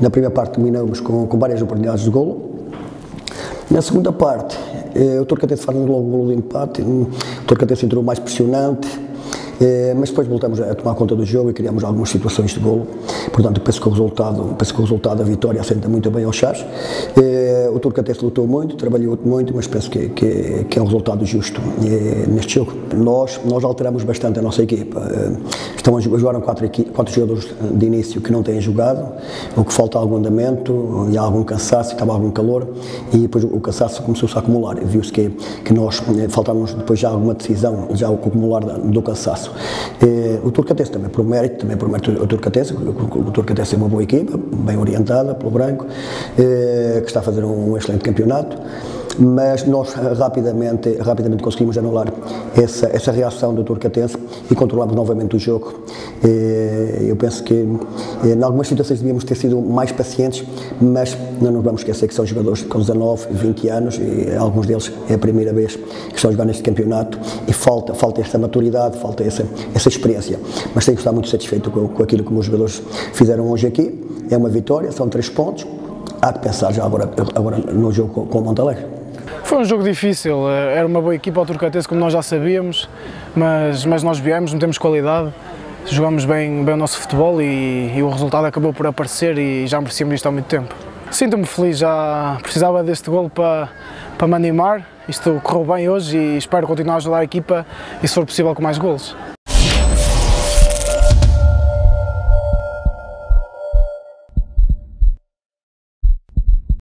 Na primeira parte dominamos com, com várias oportunidades de golo. Na segunda parte, eh, o Torcatense faz logo um golo de empate, o Torcatense entrou mais pressionante, eh, mas depois voltamos a tomar conta do jogo e criamos algumas situações de golo. Portanto, penso que o resultado, penso que o resultado da vitória assenta muito bem aos Chaves. Eh, o Turcatense lutou muito, trabalhou muito, mas penso que, que, que é um resultado justo eh, neste jogo. Nós, nós alteramos bastante a nossa equipa. Estão a jogar quatro, quatro jogadores de início que não têm jogado, o que falta algum andamento, e há algum cansaço, estava algum calor, e depois o cansaço começou-se a acumular. Viu-se que, que nós faltávamos depois já alguma decisão, já o acumular do cansaço. Eh, o Turcatense também por mérito, também por mérito o Turcatense, o Turcatense é uma boa equipa, bem orientada pelo branco, eh, que está a fazer um excelente campeonato mas nós rapidamente, rapidamente conseguimos anular essa, essa reação do Turcatense e controlamos novamente o jogo. Eu penso que em algumas situações devíamos ter sido mais pacientes, mas não nos vamos esquecer que são jogadores com 19, 20 anos e alguns deles é a primeira vez que estão a jogar neste campeonato e falta, falta essa maturidade, falta essa, essa experiência. Mas tenho que estar muito satisfeito com, com aquilo que os jogadores fizeram hoje aqui. É uma vitória, são três pontos. Há que pensar já agora, agora no jogo com, o Montalegre. Foi um jogo difícil, eh, era uma boa equipa ao Turcatense, como nós já sabíamos, mas, mas nós viemos, não temos qualidade, jogamos bem, bem o nosso futebol e, e o resultado acabou por aparecer e já merecíamos isto há muito tempo. Sinto-me feliz, já precisava deste golo para, para me animar, isto correu bem hoje e espero continuar a ajudar a equipa e se for possível com mais golos.